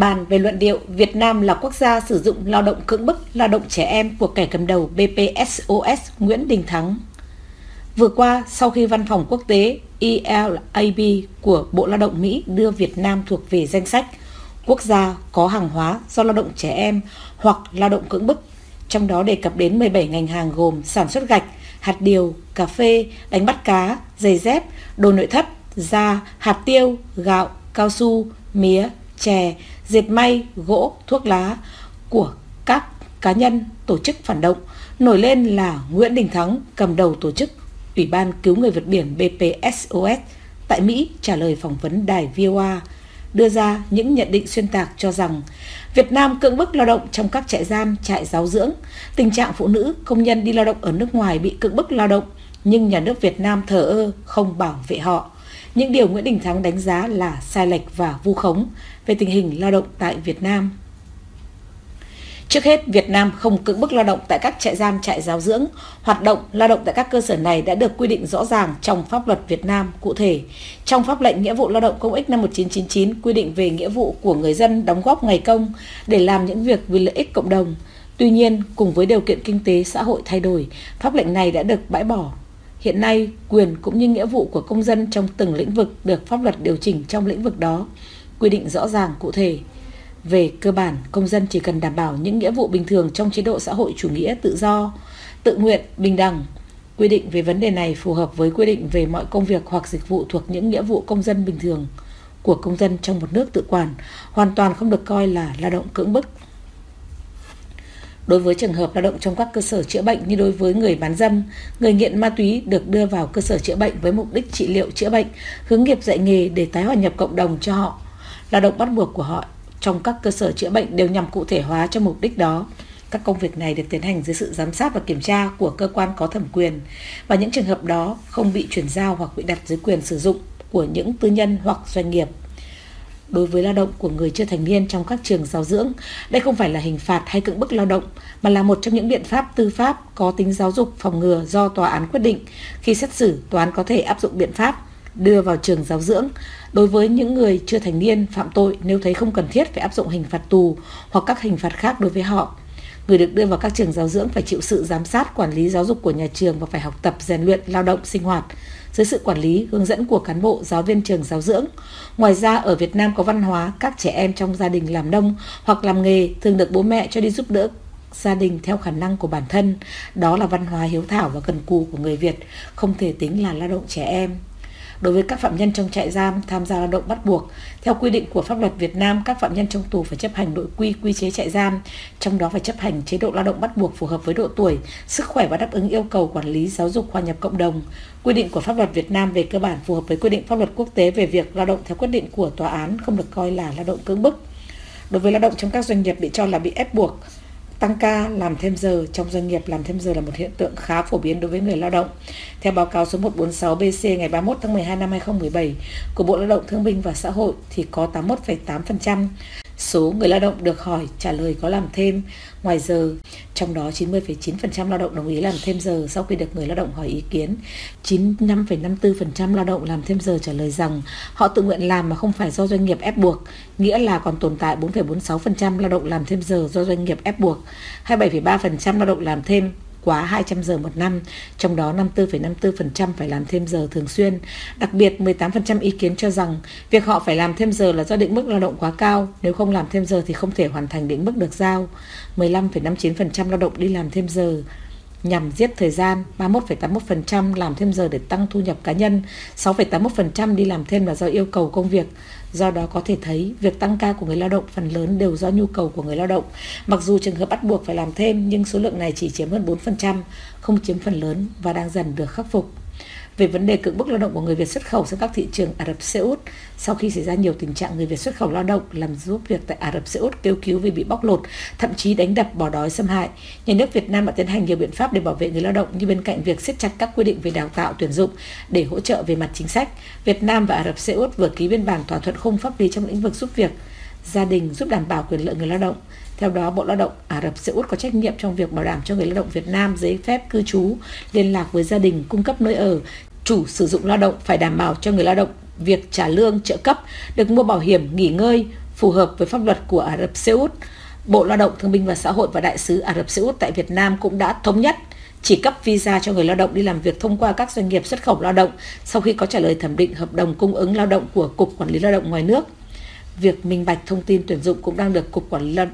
bàn về luận điệu Việt Nam là quốc gia sử dụng lao động cưỡng bức lao động trẻ em của kẻ cầm đầu BPSOS Nguyễn Đình Thắng. Vừa qua, sau khi văn phòng quốc tế ELAB của Bộ Lao động Mỹ đưa Việt Nam thuộc về danh sách quốc gia có hàng hóa do lao động trẻ em hoặc lao động cưỡng bức, trong đó đề cập đến 17 ngành hàng gồm sản xuất gạch, hạt điều, cà phê, đánh bắt cá, giày dép, đồ nội thất, da, hạt tiêu, gạo, cao su, mía, chè, dệt may, gỗ, thuốc lá của các cá nhân, tổ chức phản động, nổi lên là Nguyễn Đình Thắng cầm đầu tổ chức Ủy ban Cứu người vượt biển BPSOS tại Mỹ trả lời phỏng vấn đài VOA đưa ra những nhận định xuyên tạc cho rằng Việt Nam cưỡng bức lao động trong các trại giam, trại giáo dưỡng, tình trạng phụ nữ, công nhân đi lao động ở nước ngoài bị cưỡng bức lao động, nhưng nhà nước Việt Nam thờ ơ không bảo vệ họ. Những điều Nguyễn Đình Thắng đánh giá là sai lệch và vu khống về tình hình lao động tại Việt Nam. Trước hết, Việt Nam không cưỡng bức lao động tại các trại giam, trại giáo dưỡng. Hoạt động lao động tại các cơ sở này đã được quy định rõ ràng trong pháp luật Việt Nam cụ thể. Trong pháp lệnh nghĩa vụ lao động công ích năm 1999 quy định về nghĩa vụ của người dân đóng góp ngày công để làm những việc vì lợi ích cộng đồng. Tuy nhiên, cùng với điều kiện kinh tế xã hội thay đổi, pháp lệnh này đã được bãi bỏ. Hiện nay, quyền cũng như nghĩa vụ của công dân trong từng lĩnh vực được pháp luật điều chỉnh trong lĩnh vực đó, quy định rõ ràng cụ thể. Về cơ bản, công dân chỉ cần đảm bảo những nghĩa vụ bình thường trong chế độ xã hội chủ nghĩa tự do, tự nguyện, bình đẳng. Quy định về vấn đề này phù hợp với quy định về mọi công việc hoặc dịch vụ thuộc những nghĩa vụ công dân bình thường của công dân trong một nước tự quản, hoàn toàn không được coi là lao động cưỡng bức. Đối với trường hợp lao động trong các cơ sở chữa bệnh như đối với người bán dâm, người nghiện ma túy được đưa vào cơ sở chữa bệnh với mục đích trị liệu chữa bệnh, hướng nghiệp dạy nghề để tái hòa nhập cộng đồng cho họ. Lao động bắt buộc của họ trong các cơ sở chữa bệnh đều nhằm cụ thể hóa cho mục đích đó. Các công việc này được tiến hành dưới sự giám sát và kiểm tra của cơ quan có thẩm quyền và những trường hợp đó không bị chuyển giao hoặc bị đặt dưới quyền sử dụng của những tư nhân hoặc doanh nghiệp. Đối với lao động của người chưa thành niên trong các trường giáo dưỡng, đây không phải là hình phạt hay cưỡng bức lao động, mà là một trong những biện pháp tư pháp có tính giáo dục phòng ngừa do tòa án quyết định. Khi xét xử, tòa án có thể áp dụng biện pháp đưa vào trường giáo dưỡng đối với những người chưa thành niên phạm tội nếu thấy không cần thiết phải áp dụng hình phạt tù hoặc các hình phạt khác đối với họ. Người được đưa vào các trường giáo dưỡng phải chịu sự giám sát quản lý giáo dục của nhà trường và phải học tập, rèn luyện, lao động, sinh hoạt dưới sự quản lý, hướng dẫn của cán bộ, giáo viên trường giáo dưỡng. Ngoài ra, ở Việt Nam có văn hóa các trẻ em trong gia đình làm nông hoặc làm nghề thường được bố mẹ cho đi giúp đỡ gia đình theo khả năng của bản thân. Đó là văn hóa hiếu thảo và cần cù của người Việt, không thể tính là lao động trẻ em đối với các phạm nhân trong trại giam tham gia lao động bắt buộc. Theo quy định của pháp luật Việt Nam, các phạm nhân trong tù phải chấp hành nội quy quy chế trại giam, trong đó phải chấp hành chế độ lao động bắt buộc phù hợp với độ tuổi, sức khỏe và đáp ứng yêu cầu quản lý giáo dục hòa nhập cộng đồng. Quy định của pháp luật Việt Nam về cơ bản phù hợp với quy định pháp luật quốc tế về việc lao động theo quyết định của tòa án không được coi là lao động cưỡng bức. Đối với lao động trong các doanh nghiệp bị cho là bị ép buộc, Tăng ca làm thêm giờ trong doanh nghiệp làm thêm giờ là một hiện tượng khá phổ biến đối với người lao động. Theo báo cáo số 146 BC ngày 31 tháng 12 năm 2017 của Bộ Lao động Thương binh và Xã hội thì có 81,8% Số người lao động được hỏi trả lời có làm thêm ngoài giờ, trong đó 90,9% lao động đồng ý làm thêm giờ sau khi được người lao động hỏi ý kiến. 95,54% lao động làm thêm giờ trả lời rằng họ tự nguyện làm mà không phải do doanh nghiệp ép buộc, nghĩa là còn tồn tại 4,46% lao động làm thêm giờ do doanh nghiệp ép buộc, 27,3% lao động làm thêm quá 200 giờ một năm, trong đó 54,54% phải làm thêm giờ thường xuyên. Đặc biệt, 18% ý kiến cho rằng việc họ phải làm thêm giờ là do định mức lao động quá cao, nếu không làm thêm giờ thì không thể hoàn thành định mức được giao. 15,59% lao động đi làm thêm giờ nhằm giết thời gian, 31,81% làm thêm giờ để tăng thu nhập cá nhân, 6,81% đi làm thêm là do yêu cầu công việc. Do đó có thể thấy việc tăng ca của người lao động phần lớn đều do nhu cầu của người lao động. Mặc dù trường hợp bắt buộc phải làm thêm nhưng số lượng này chỉ chiếm hơn 4%, không chiếm phần lớn và đang dần được khắc phục về vấn đề cưỡng bức lao động của người Việt xuất khẩu sang các thị trường Ả Rập Xê Út sau khi xảy ra nhiều tình trạng người Việt xuất khẩu lao động làm giúp việc tại Ả Rập Xê Út kêu cứu vì bị bóc lột, thậm chí đánh đập, bỏ đói, xâm hại. Nhà nước Việt Nam đã tiến hành nhiều biện pháp để bảo vệ người lao động như bên cạnh việc siết chặt các quy định về đào tạo, tuyển dụng để hỗ trợ về mặt chính sách. Việt Nam và Ả Rập Xê Út vừa ký biên bản thỏa thuận khung pháp lý trong lĩnh vực giúp việc gia đình giúp đảm bảo quyền lợi người lao động. Theo đó, Bộ Lao động Ả Rập Xê Út có trách nhiệm trong việc bảo đảm cho người lao động Việt Nam giấy phép cư trú, liên lạc với gia đình, cung cấp nơi ở, chủ sử dụng lao động phải đảm bảo cho người lao động việc trả lương trợ cấp, được mua bảo hiểm nghỉ ngơi, phù hợp với pháp luật của Ả Rập Xê Út. Bộ Lao động Thương binh và Xã hội và Đại sứ Ả Rập Xê Út tại Việt Nam cũng đã thống nhất chỉ cấp visa cho người lao động đi làm việc thông qua các doanh nghiệp xuất khẩu lao động sau khi có trả lời thẩm định hợp đồng cung ứng lao động của Cục Quản lý Lao động ngoài nước. Việc minh bạch thông tin tuyển dụng cũng đang được Cục Quản lý Lao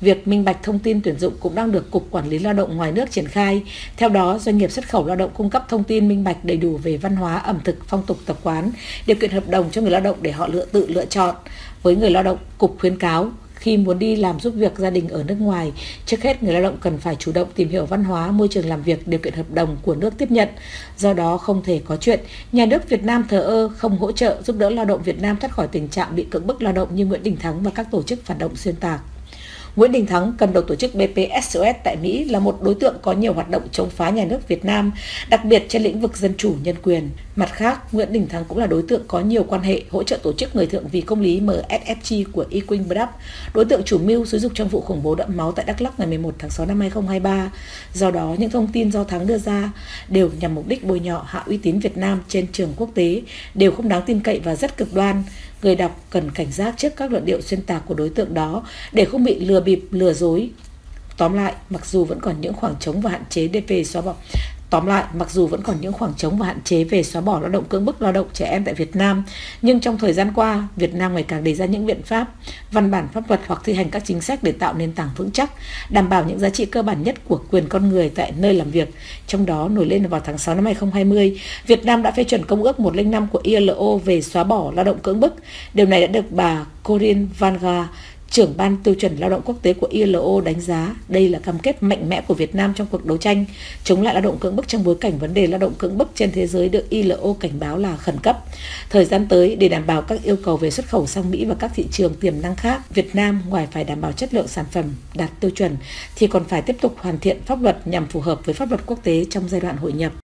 Việc minh bạch thông tin tuyển dụng cũng đang được Cục Quản lý Lao động ngoài nước triển khai. Theo đó, doanh nghiệp xuất khẩu lao động cung cấp thông tin minh bạch đầy đủ về văn hóa, ẩm thực, phong tục tập quán, điều kiện hợp đồng cho người lao động để họ lựa tự lựa chọn. Với người lao động, Cục khuyến cáo khi muốn đi làm giúp việc gia đình ở nước ngoài, trước hết người lao động cần phải chủ động tìm hiểu văn hóa, môi trường làm việc, điều kiện hợp đồng của nước tiếp nhận. Do đó không thể có chuyện nhà nước Việt Nam thờ ơ không hỗ trợ giúp đỡ lao động Việt Nam thoát khỏi tình trạng bị cưỡng bức lao động như Nguyễn Đình Thắng và các tổ chức phản động xuyên tạc. Nguyễn Đình Thắng, cầm đầu tổ chức BPSOS tại Mỹ là một đối tượng có nhiều hoạt động chống phá nhà nước Việt Nam, đặc biệt trên lĩnh vực dân chủ nhân quyền. Mặt khác, Nguyễn Đình Thắng cũng là đối tượng có nhiều quan hệ hỗ trợ tổ chức người thượng vì công lý MSFG của Y Quynh đối tượng chủ mưu xúi dục trong vụ khủng bố đẫm máu tại Đắk Lắk ngày 11 tháng 6 năm 2023. Do đó, những thông tin do Thắng đưa ra đều nhằm mục đích bôi nhọ hạ uy tín Việt Nam trên trường quốc tế, đều không đáng tin cậy và rất cực đoan. Người đọc cần cảnh giác trước các luận điệu xuyên tạc của đối tượng đó để không bị lừa bịp, lừa dối. Tóm lại, mặc dù vẫn còn những khoảng trống và hạn chế để xóa bỏ Tóm lại, mặc dù vẫn còn những khoảng trống và hạn chế về xóa bỏ lao động cưỡng bức lao động trẻ em tại Việt Nam, nhưng trong thời gian qua, Việt Nam ngày càng đề ra những biện pháp, văn bản pháp luật hoặc thi hành các chính sách để tạo nền tảng vững chắc, đảm bảo những giá trị cơ bản nhất của quyền con người tại nơi làm việc. Trong đó, nổi lên vào tháng 6 năm 2020, Việt Nam đã phê chuẩn công ước 105 của ILO về xóa bỏ lao động cưỡng bức. Điều này đã được bà Corinne Vanga, trưởng ban tiêu chuẩn lao động quốc tế của ILO đánh giá đây là cam kết mạnh mẽ của Việt Nam trong cuộc đấu tranh chống lại lao động cưỡng bức trong bối cảnh vấn đề lao động cưỡng bức trên thế giới được ILO cảnh báo là khẩn cấp. Thời gian tới để đảm bảo các yêu cầu về xuất khẩu sang Mỹ và các thị trường tiềm năng khác, Việt Nam ngoài phải đảm bảo chất lượng sản phẩm đạt tiêu chuẩn thì còn phải tiếp tục hoàn thiện pháp luật nhằm phù hợp với pháp luật quốc tế trong giai đoạn hội nhập.